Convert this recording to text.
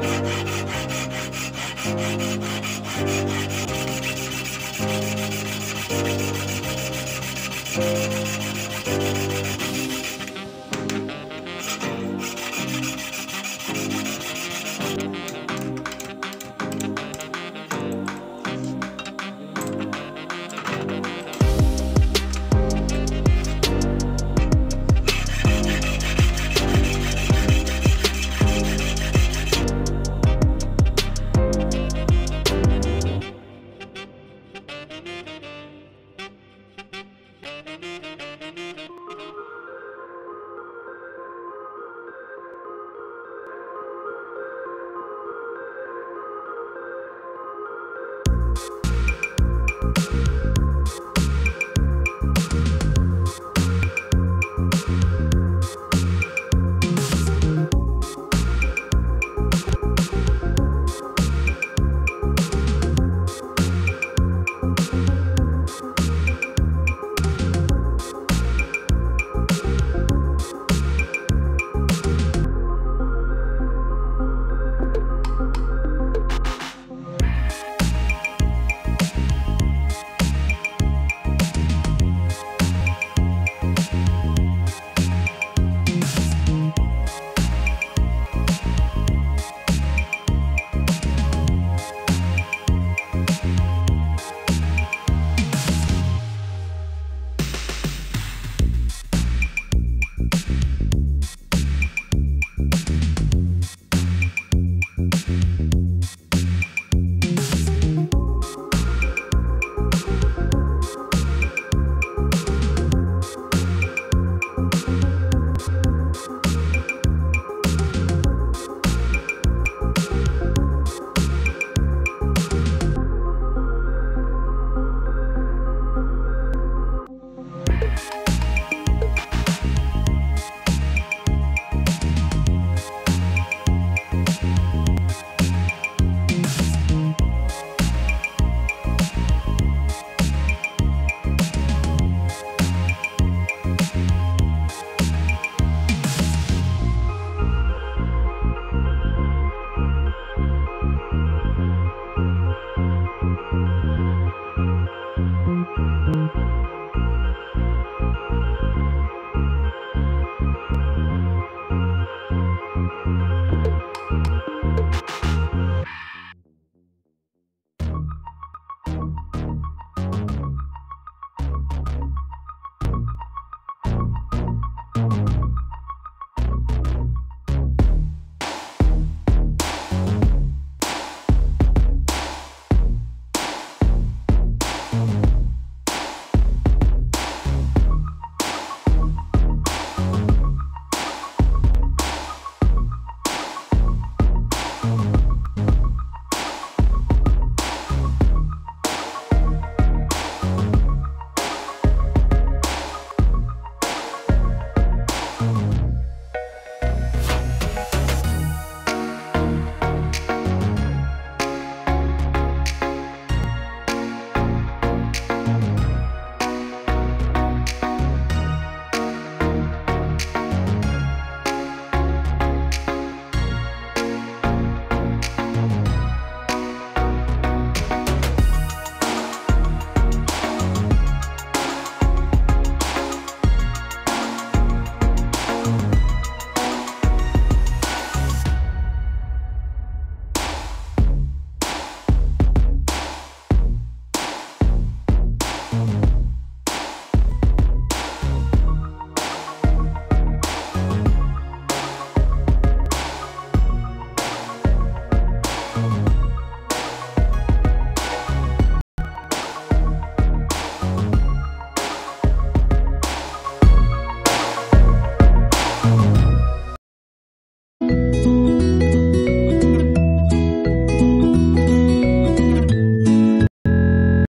啊。Thank you.